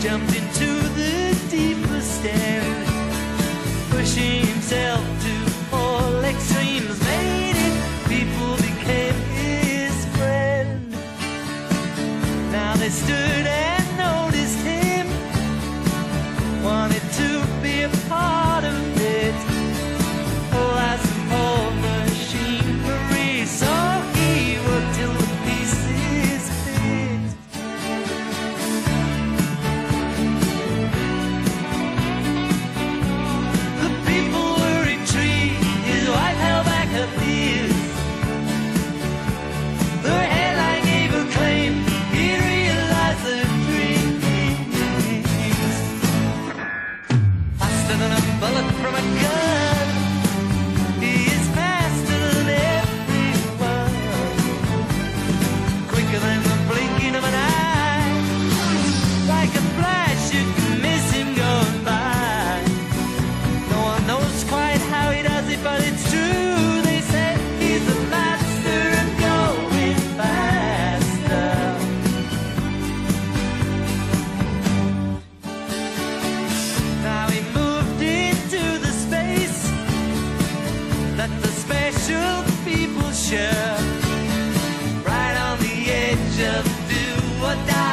jumped into the deepest end, pushing himself to all extremes, made it. People became his friend. Now they stood. Let the special people share. Right on the edge of do or die.